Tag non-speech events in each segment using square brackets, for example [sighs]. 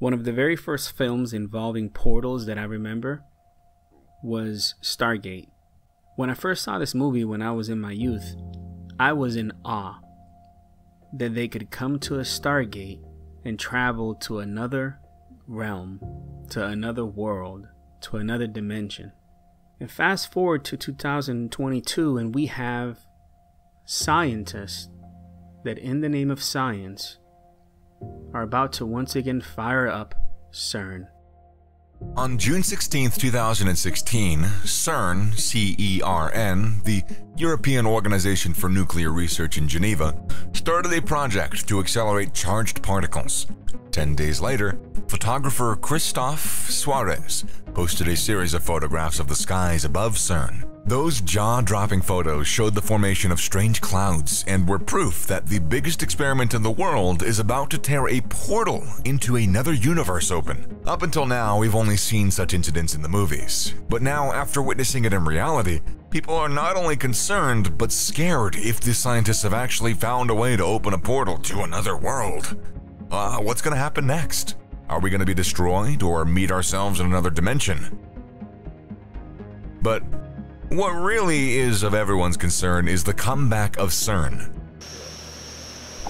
One of the very first films involving portals that I remember was Stargate. When I first saw this movie when I was in my youth, I was in awe that they could come to a Stargate and travel to another realm, to another world, to another dimension. And fast forward to 2022, and we have scientists that, in the name of science, are about to once again fire up CERN. On June 16, 2016, CERN, C-E-R-N, the European Organization for Nuclear Research in Geneva, started a project to accelerate charged particles. Ten days later, photographer Christophe Suarez posted a series of photographs of the skies above CERN. Those jaw-dropping photos showed the formation of strange clouds and were proof that the biggest experiment in the world is about to tear a portal into another universe open. Up until now, we've only seen such incidents in the movies. But now, after witnessing it in reality, people are not only concerned, but scared if the scientists have actually found a way to open a portal to another world. Uh, what's gonna happen next? Are we gonna be destroyed or meet ourselves in another dimension? But what really is of everyone's concern is the comeback of CERN.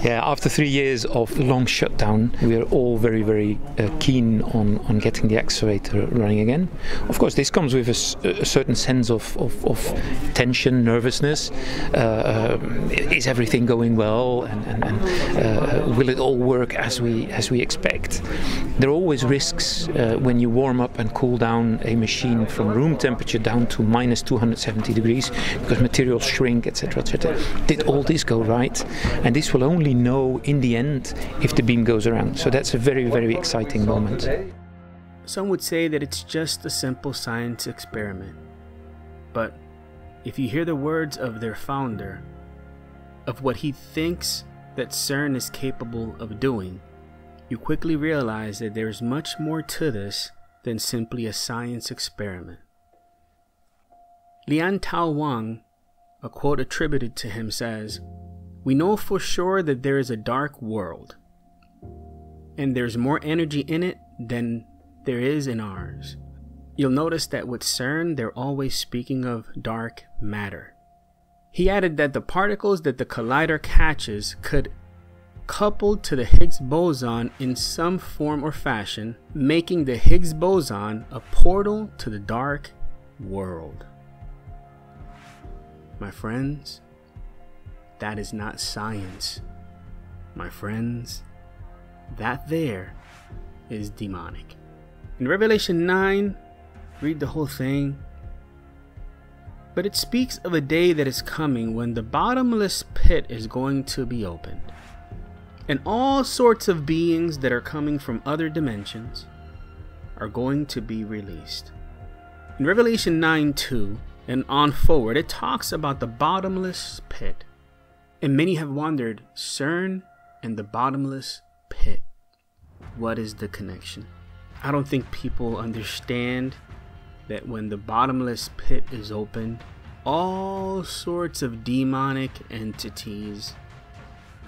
Yeah, after three years of long shutdown, we are all very, very uh, keen on, on getting the accelerator running again. Of course, this comes with a, a certain sense of, of, of tension, nervousness. Uh, um, is everything going well, and, and, and uh, will it all work as we as we expect? There are always risks uh, when you warm up and cool down a machine from room temperature down to minus 270 degrees because materials shrink, etc., etc. Did all this go right? And this will only know in the end if the beam goes around. So that's a very, very exciting moment. Some would say that it's just a simple science experiment. But if you hear the words of their founder, of what he thinks that CERN is capable of doing, you quickly realize that there's much more to this than simply a science experiment. Lian Tao Wang, a quote attributed to him says, we know for sure that there is a dark world, and there's more energy in it than there is in ours. You'll notice that with CERN, they're always speaking of dark matter. He added that the particles that the collider catches could couple to the Higgs boson in some form or fashion, making the Higgs boson a portal to the dark world. My friends, that is not science. My friends, that there is demonic. In Revelation 9, read the whole thing. But it speaks of a day that is coming when the bottomless pit is going to be opened. And all sorts of beings that are coming from other dimensions are going to be released. In Revelation 9 2 and on forward, it talks about the bottomless pit. And many have wondered CERN and the bottomless pit. What is the connection? I don't think people understand that when the bottomless pit is opened, all sorts of demonic entities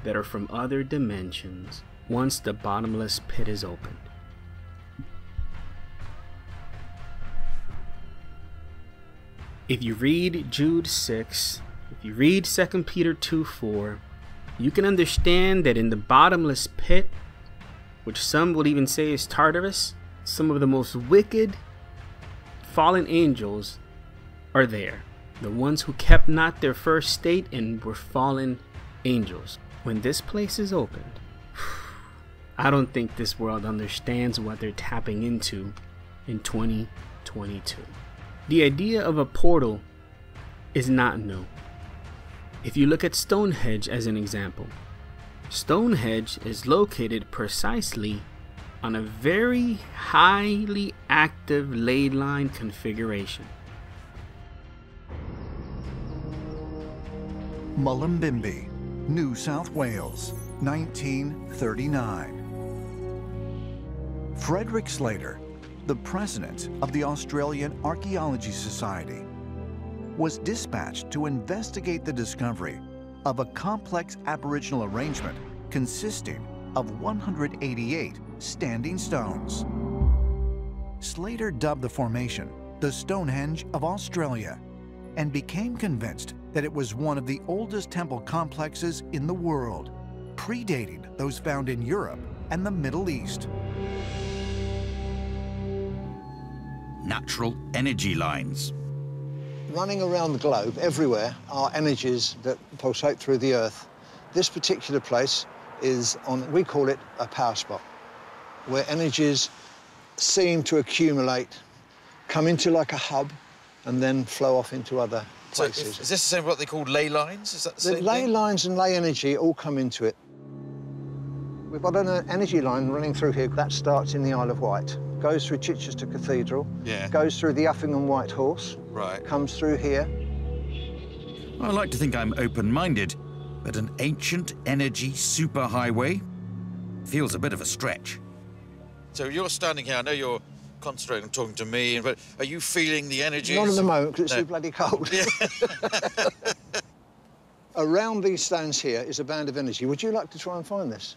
that are from other dimensions once the bottomless pit is opened. If you read Jude 6, if you read 2 Peter 2 4, you can understand that in the bottomless pit, which some would even say is Tartarus, some of the most wicked fallen angels are there. The ones who kept not their first state and were fallen angels. When this place is opened, [sighs] I don't think this world understands what they're tapping into in 2022. The idea of a portal is not new. If you look at Stonehenge as an example, Stonehenge is located precisely on a very highly active ley line configuration. Mullumbimby, New South Wales, 1939. Frederick Slater, the president of the Australian Archaeology Society, was dispatched to investigate the discovery of a complex aboriginal arrangement consisting of 188 standing stones. Slater dubbed the formation the Stonehenge of Australia and became convinced that it was one of the oldest temple complexes in the world, predating those found in Europe and the Middle East. Natural energy lines. Running around the globe, everywhere, are energies that pulsate through the Earth. This particular place is on, we call it a power spot, where energies seem to accumulate, come into like a hub, and then flow off into other So places. if, is this the same what they call ley lines? Is that the, The ley thing? lines and ley energy all come into it. We've got an uh, energy line running through here that starts in the Isle of Wight, goes through Chichester Cathedral, Yeah. goes through the Effingham White Horse, Right. comes through here. I like to think I'm open-minded, but an ancient energy superhighway feels a bit of a stretch. So you're standing here. I know you're concentrating on talking to me, but are you feeling the energy? Not at the moment because it's No. too bloody cold. Yeah. [laughs] Around these stones here is a band of energy. Would you like to try and find this?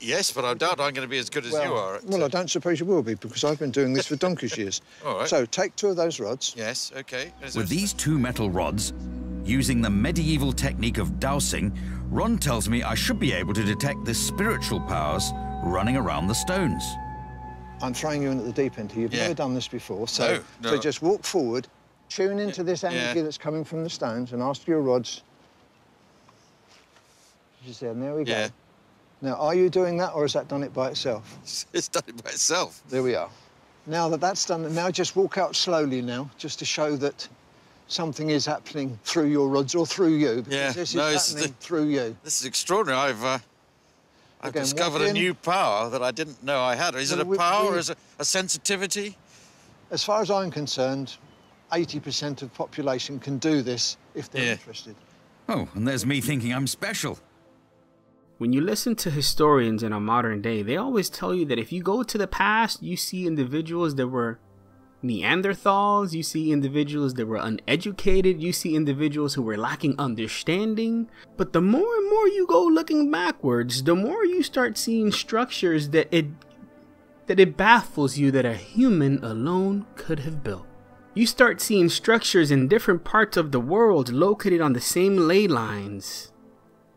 Yes, but I doubt I'm going to be as good as you are. at- well, I uh, don't suppose you will be because I've been doing this for donkey's years. [laughs] All right. So take two of those rods. Yes. Okay. Is With these two metal rods, using the medieval technique of dowsing, Ron tells me I should be able to detect the spiritual powers running around the stones. I'm throwing you in at the deep end here. You've Yeah. never done this before. So, No, no. so just walk forward, tune into this Yeah. energy that's coming from the stones and ask your rods. You said, and there we go. Yeah. Now, are you doing that or has that done it by itself? [laughs] It's done it by itself. There we are. Now that that's done, now just walk out slowly now, just to show that something is happening through your rods or through you. Because Yeah, this is no, it's happening the- through you. This is extraordinary. I've uh, I've Again, discovered a new power that I didn't know I had. Is it a we- power we- or is it a sensitivity? As far as I'm concerned, 80% of population can do this if they're Yeah. interested. Oh, and there's me thinking I'm special. When you listen to historians in our modern day, they always tell you that if you go to the past, you see individuals that were Neanderthals, you see individuals that were uneducated, you see individuals who were lacking understanding. But the more and more you go looking backwards, the more you start seeing structures that it that it baffles you that a human alone could have built. You start seeing structures in different parts of the world located on the same ley lines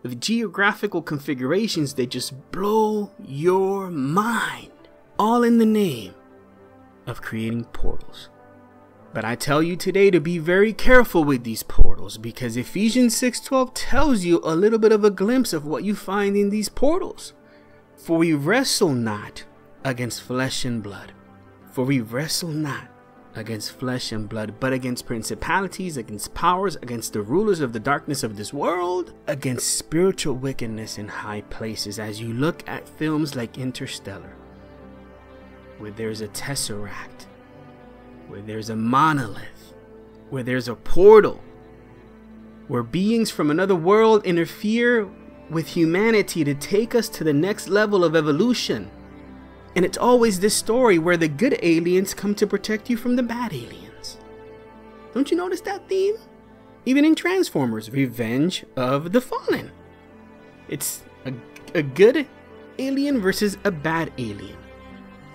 with geographical configurations that just blow your mind, all in the name of creating portals. But I tell you today to be very careful with these portals because Ephesians 6:12 tells you a little bit of a glimpse of what you find in these portals. For we wrestle not against flesh and blood. For we wrestle not against flesh and blood, but against principalities, against powers, against the rulers of the darkness of this world, against spiritual wickedness in high places. As you look at films like Interstellar, where there's a tesseract, where there's a monolith, where there's a portal, where beings from another world interfere with humanity to take us to the next level of evolution. And it's always this story where the good aliens come to protect you from the bad aliens. Don't you notice that theme? Even in Transformers Revenge of the Fallen. It's a, a good alien versus a bad alien.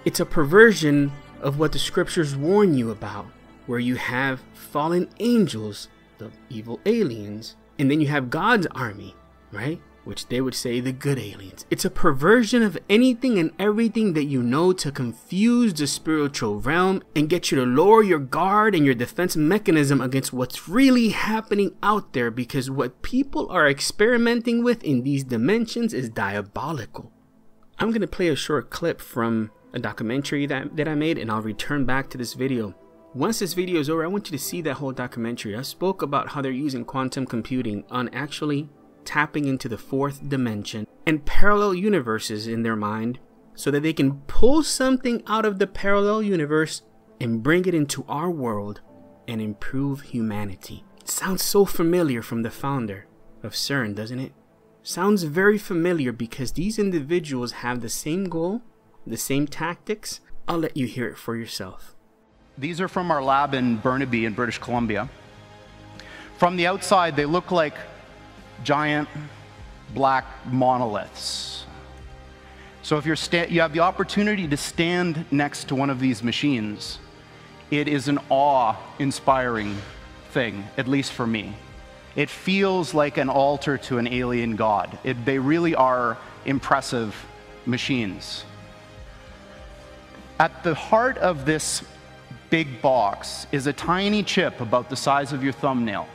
It's a perversion of what the scriptures warn you about, where you have fallen angels, the evil aliens, and then you have God's army, right? Which they would say the good aliens. It's a perversion of anything and everything that you know to confuse the spiritual realm and get you to lower your guard and your defense mechanism against what's really happening out there because what people are experimenting with in these dimensions is diabolical. I'm going to play a short clip from a documentary that, that I made and I'll return back to this video. Once this video is over, I want you to see that whole documentary. I spoke about how they're using quantum computing on actually tapping into the fourth dimension and parallel universes in their mind so that they can pull something out of the parallel universe and bring it into our world and improve humanity. It sounds so familiar from the founder of CERN, doesn't it? Sounds very familiar because these individuals have the same goal, the same tactics. I'll let you hear it for yourself. These are from our lab in Burnaby in British Columbia. From the outside, they look like giant black monoliths. So if you're sta- you have the opportunity to stand next to one of these machines, it is an awe-inspiring thing, at least for me. It feels like an altar to an alien god. It, they really are impressive machines. At the heart of this big box is a tiny chip about the size of your thumbnail.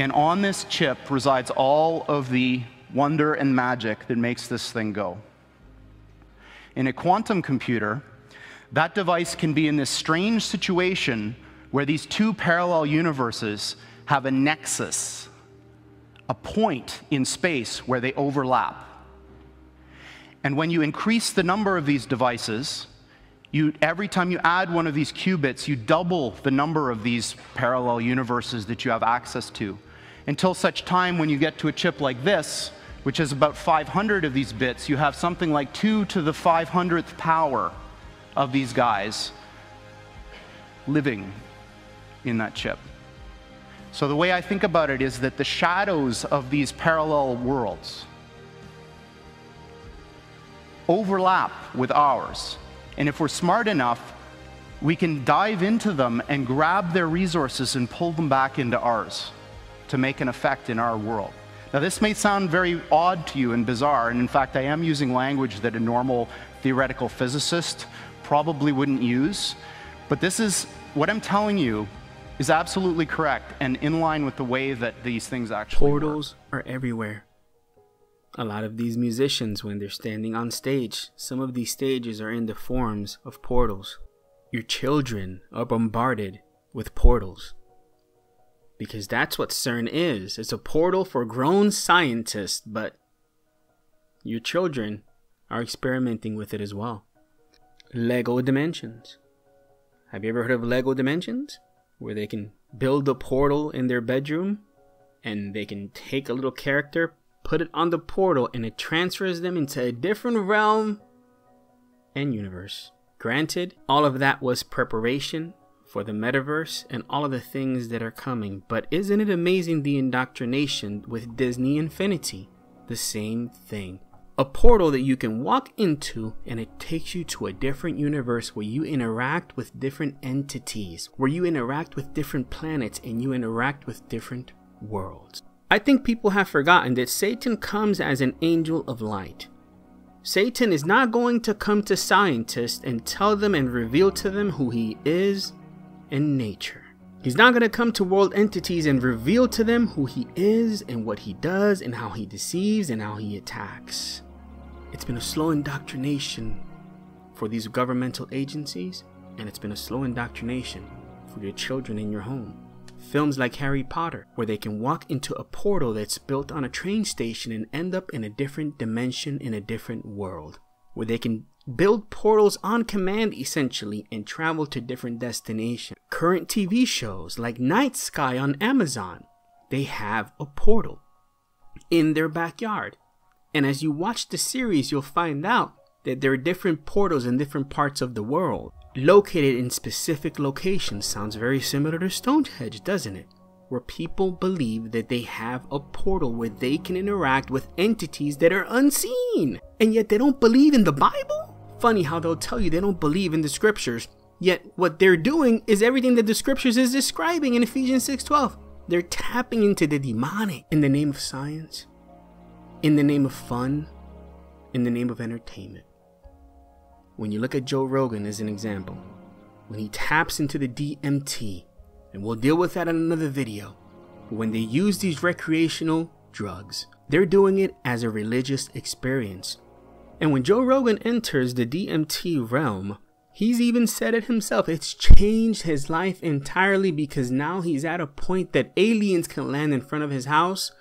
And on this chip resides all of the wonder and magic that makes this thing go. In a quantum computer, that device can be in this strange situation where these two parallel universes have a nexus, a point in space where they overlap. And when you increase the number of these devices, you, every time you add one of these qubits, you double the number of these parallel universes that you have access to. Until such time when you get to a chip like this, which has about 500 of these bits, you have something like 2 to the 500th power of these guys living in that chip. So the way I think about it is that the shadows of these parallel worlds overlap with ours. And if we're smart enough, we can dive into them and grab their resources and pull them back into ours to make an effect in our world. Now, this may sound very odd to you and bizarre, and in fact, I am using language that a normal theoretical physicist probably wouldn't use, but this is what I'm telling you is absolutely correct and in line with the way that these things actually Portals work. are everywhere. A lot of these musicians, when they're standing on stage, some of these stages are in the forms of portals. Your children are bombarded with portals because that's what CERN is. It's a portal for grown scientists, but your children are experimenting with it as well. Lego Dimensions. Have you ever heard of Lego Dimensions? Where they can build a portal in their bedroom and they can take a little character, put it on the portal, and it transfers them into a different realm and universe. Granted, all of that was preparation for the metaverse and all of the things that are coming. But isn't it amazing the indoctrination with Disney Infinity? The same thing. A portal that you can walk into and it takes you to a different universe where you interact with different entities, where you interact with different planets and you interact with different worlds. I think people have forgotten that Satan comes as an angel of light. Satan is not going to come to scientists and tell them and reveal to them who he is in nature. He's not going to come to world entities and reveal to them who he is and what he does and how he deceives and how he attacks. It's been a slow indoctrination for these governmental agencies, and it's been a slow indoctrination for your children in your home. Films like Harry Potter, where they can walk into a portal that's built on a train station and end up in a different dimension in a different world, where they can build portals on command essentially and travel to different destinations. Current TV shows like Night Sky on Amazon, they have a portal in their backyard. And as you watch the series, you'll find out that there are different portals in different parts of the world, located in specific locations. Sounds very similar to Stonehenge, doesn't it? Where people believe that they have a portal where they can interact with entities that are unseen, and yet they don't believe in the Bible? Funny how they'll tell you they don't believe in the scriptures, yet what they're doing is everything that the scriptures is describing in Ephesians 6:12. They're tapping into the demonic in the name of science, in the name of fun, in the name of entertainment. When you look at Joe Rogan as an example, when he taps into the DMT, and we'll deal with that in another video, when they use these recreational drugs, they're doing it as a religious experience. And when Joe Rogan enters the DMT realm, he's even said it himself. It's changed his life entirely because now he's at a point that aliens can land in front of his house.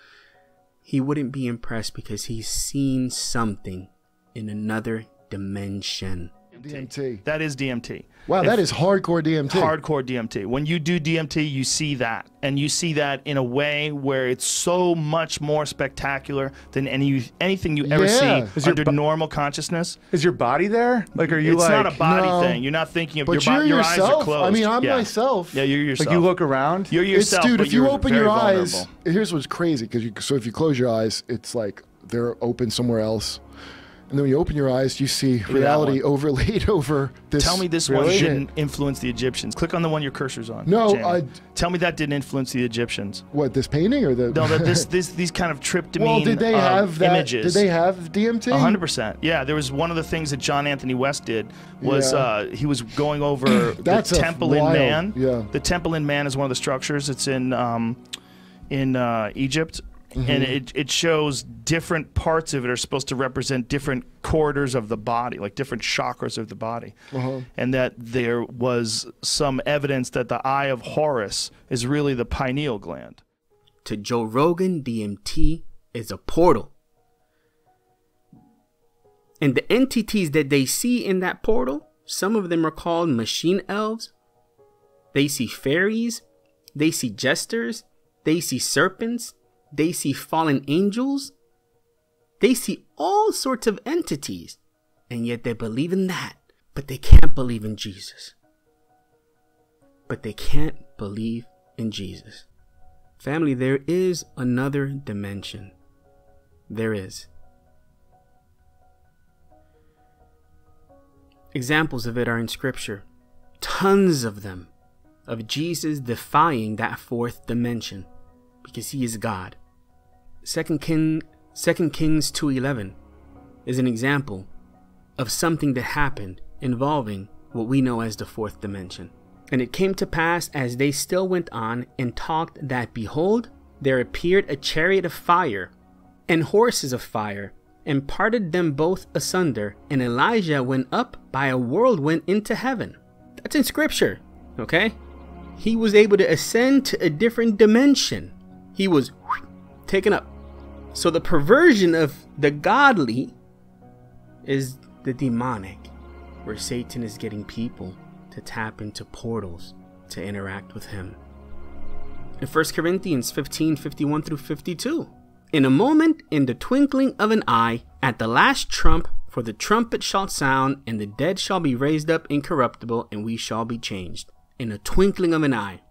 He wouldn't be impressed because he's seen something in another dimension. DMT. That is DMT. Wow, If- that is hardcore DMT. hardcore DMT. When you do DMT, you see that, and you see that in a way where it's so much more spectacular than any anything you ever Yeah. see Is your under normal consciousness. Is your body there? Like, are you it's like? not a body No. thing. You're not thinking of But your, bo- you're your eyes yourself. are closed. I mean, I'm yeah. myself. Yeah, you're yourself. Like you look around. You're It's yourself, dude, but if you open your eyes, vulnerable. here's what's crazy because you so if you close your eyes, it's like they're open somewhere else, And then when you open your eyes, you see that reality overlaid [laughs] over this. Tell me this one didn't influence the Egyptians. Click on the one your cursor's on. No, I- Tell me that didn't influence the Egyptians. What this painting or the? No, that this [laughs] this these kind of tryptamine well, did they um, have that? images. Did they have DMT? Hundred percent. Yeah, there was one of the things that John Anthony West did was Yeah. uh, he was going over [coughs] the temple in Man. yeah. The temple in Man is one of the structures. It's in um, in uh, Egypt, and Mhm. it it shows different parts of it are supposed to represent different corridors of the body, like different chakras of the body, Uh-huh. and that there was some evidence that the Eye of Horus is really the pineal gland. To Joe Rogan, DMT is a portal. And the entities that they see in that portal, some of them are called machine elves. They see fairies, they see jesters, they see serpents, they see fallen angels. They see all sorts of entities, and yet they believe in that, but they can't believe in Jesus. But they can't believe in Jesus. Family, there is another dimension. There is. Examples of it are in Scripture. Tons of them. Of Jesus defying that fourth dimension. Because he is God. 2 King, 2 Kings 2.11 is an example of something that happened involving what we know as the fourth dimension. And it came to pass as they still went on and talked that behold, there appeared a chariot of fire and horses of fire, and parted them both asunder, and Elijah went up by a whirlwind into heaven. That's in scripture, okay? He was able to ascend to a different dimension. He was taken up. So the perversion of the godly is the demonic, where Satan is getting people to tap into portals to interact with him. In 1 Corinthians 15 51 through 52, in a moment, in the twinkling of an eye, at the last trump, for the trumpet shall sound, and the dead shall be raised up incorruptible, and we shall be changed. In a twinkling of an eye,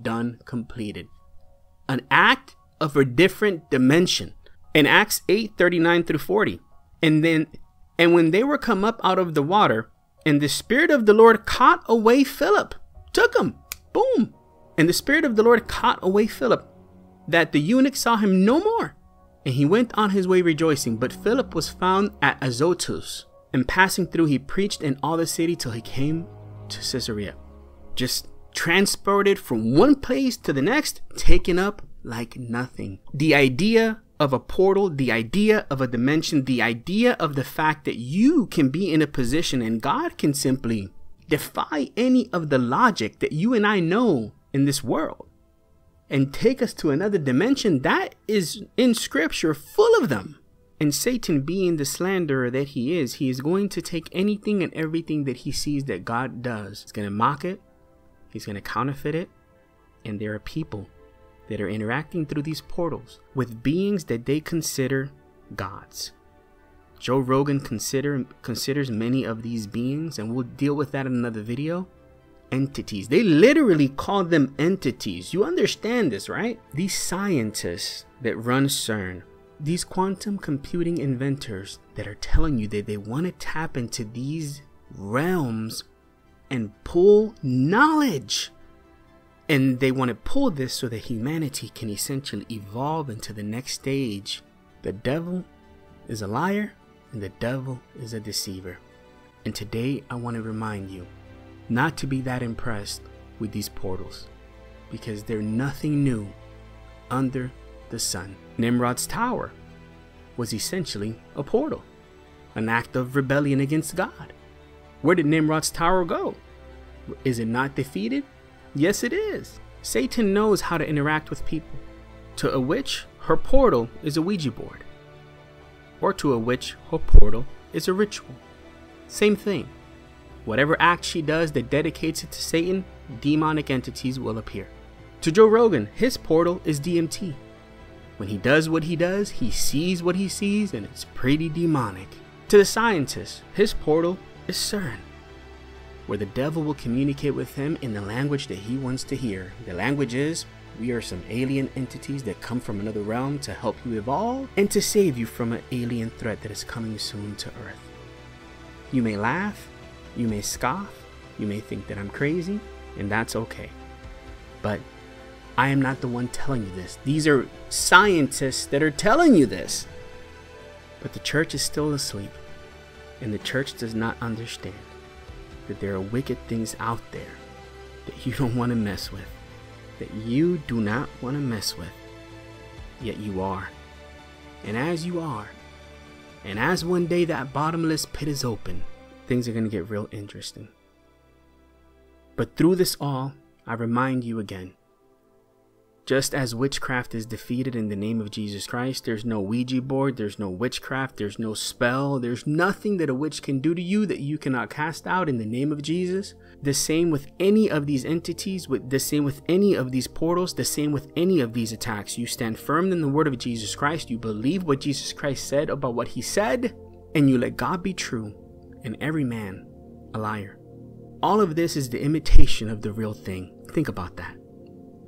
done, completed. An act of a different dimension. In Acts 8 39 through 40. And then, and when they were come up out of the water, and the Spirit of the Lord caught away Philip, took him, boom. And the Spirit of the Lord caught away Philip, that the eunuch saw him no more. And he went on his way rejoicing. But Philip was found at Azotus, and passing through, he preached in all the city till he came to Caesarea. Just transported from one place to the next, taken up like nothing. The idea of a portal, the idea of a dimension, the idea of the fact that you can be in a position and God can simply defy any of the logic that you and I know in this world and take us to another dimension that is in scripture full of them. And Satan, being the slanderer that he is, he is going to take anything and everything that he sees that God does. He's going to mock it, he's going to counterfeit it, and there are people that are interacting through these portals with beings that they consider gods. Joe Rogan consider, considers many of these beings, and we'll deal with that in another video. Entities. They literally call them entities. You understand this, right? These scientists that run CERN, these quantum computing inventors that are telling you that they want to tap into these realms and pull knowledge and they want to pull this so that humanity can essentially evolve into the next stage. The devil is a liar and the devil is a deceiver. And today I want to remind you not to be that impressed with these portals because they're nothing new under the sun. Nimrod's tower was essentially a portal, an act of rebellion against God. Where did Nimrod's tower go? Is it not defeated? Yes, it is. Satan knows how to interact with people. To a witch, her portal is a Ouija board. Or to a witch, her portal is a ritual. Same thing. Whatever act she does that dedicates it to Satan, demonic entities will appear. To Joe Rogan, his portal is DMT. When he does what he does, he sees what he sees, and it's pretty demonic. To the scientist, his portal is CERN. Where the devil will communicate with him in the language that he wants to hear. The language is we are some alien entities that come from another realm to help you evolve and to save you from an alien threat that is coming soon to Earth. You may laugh, you may scoff, you may think that I'm crazy, and that's okay. But I am not the one telling you this. These are scientists that are telling you this. But the church is still asleep, and the church does not understand that there are wicked things out there that you [laughs] don't want to mess with, that you do not want to mess with, yet you are. And as you are, and as one day that bottomless pit is open, things are going to get real interesting. But through this all, I remind you again just as witchcraft is defeated in the name of Jesus Christ, there's no Ouija board, there's no witchcraft, there's no spell, there's nothing that a witch can do to you that you cannot cast out in the name of Jesus. The same with any of these entities, with the same with any of these portals, the same with any of these attacks. You stand firm in the word of Jesus Christ, you believe what Jesus Christ said about what he said, and you let God be true and every man a liar. All of this is the imitation of the real thing. Think about that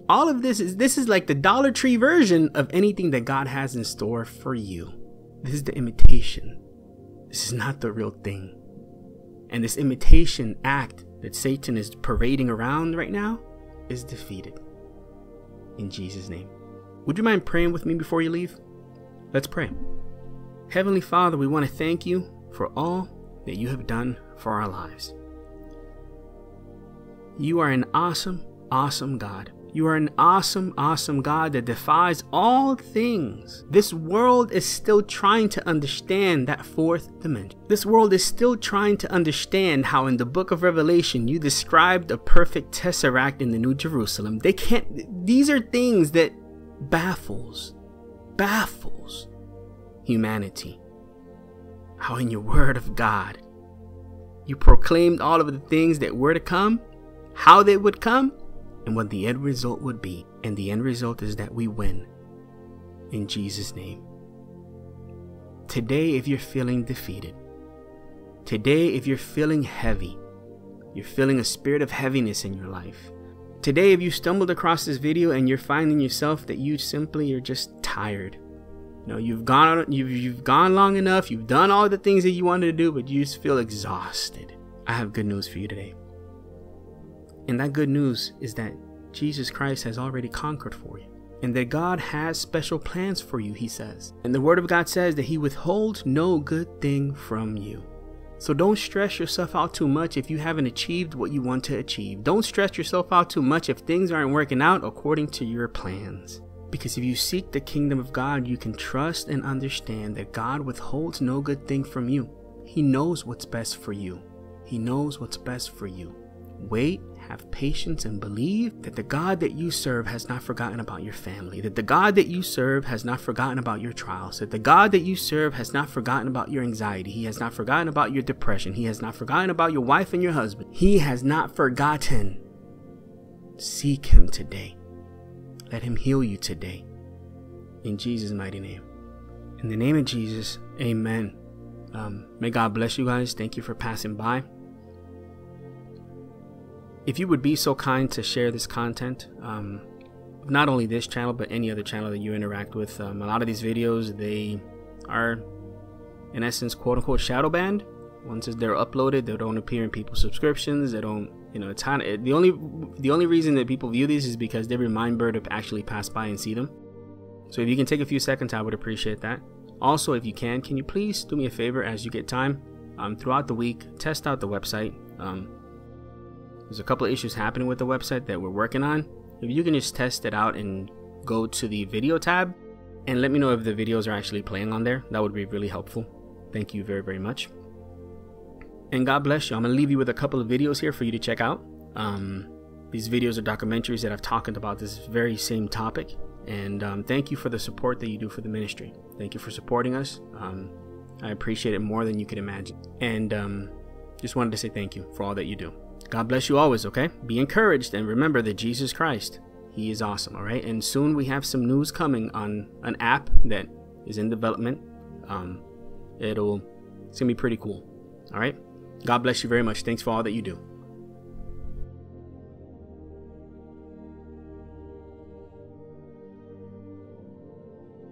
all of this is this is like the Dollar Tree version of anything that God has in store for you. This is the imitation. This is not the real thing. And this imitation act that Satan is parading around right now is defeated. In Jesus' name. Would you mind praying with me before you leave? Let's pray. Heavenly Father, we want to thank you for all that you have done for our lives. You are an awesome, awesome God. You are an awesome, awesome God that defies all things. This world is still trying to understand that fourth dimension. This world is still trying to understand how in the book of Revelation you described a perfect tesseract in the New Jerusalem. They can't, these are things that baffles, baffles humanity. How in your word of God, you proclaimed all of the things that were to come, how they would come, and what the end result would be. And the end result is that we win. In Jesus' name. Today, if you're feeling defeated, today, if you're feeling heavy, you're feeling a spirit of heaviness in your life. Today, if you stumbled across this video and you're finding yourself that you simply are just tired, you know, you've gone you've, you've gone long enough, you've done all the things that you wanted to do, but you just feel exhausted. I have good news for you today. And that good news is that Jesus Christ has already conquered for you. And that God has special plans for you, he says. And the Word of God says that He withholds no good thing from you. So don't stress yourself out too much if you haven't achieved what you want to achieve. Don't stress yourself out too much if things aren't working out according to your plans. Because if you seek the kingdom of God, you can trust and understand that God withholds no good thing from you. He knows what's best for you. He knows what's best for you. Wait have patience and believe that the God that you serve has not forgotten about your family, that the God that you serve has not forgotten about your trials, that the God that you serve has not forgotten about your anxiety, He has not forgotten about your depression, He has not forgotten about your wife and your husband, He has not forgotten. Seek Him today. Let Him heal you today. In Jesus' mighty name. In the name of Jesus, amen. Um, may God bless you guys. Thank you for passing by. If you would be so kind to share this content, um, not only this channel, but any other channel that you interact with, um, a lot of these videos, they are, in essence, quote unquote, shadow banned. Once they're uploaded, they don't appear in people's subscriptions. They don't, you know, it's kind of, the only the only reason that people view these is because they remind Bird to actually pass by and see them. So if you can take a few seconds, I would appreciate that. Also, if you can, can you please do me a favor as you get time um, throughout the week, test out the website. Um, there's a couple of issues happening with the website that we're working on. If you can just test it out and go to the video tab and let me know if the videos are actually playing on there, that would be really helpful. Thank you very, very much. And God bless you. I'm going to leave you with a couple of videos here for you to check out. Um, these videos are documentaries that I've talked about this very same topic. And um, thank you for the support that you do for the ministry. Thank you for supporting us. Um, I appreciate it more than you could imagine. And um, just wanted to say thank you for all that you do. God bless you always, okay? Be encouraged and remember that Jesus Christ, He is awesome, all right? And soon we have some news coming on an app that is in development. Um, it'll, it's gonna be pretty cool, all right? God bless you very much. Thanks for all that you do.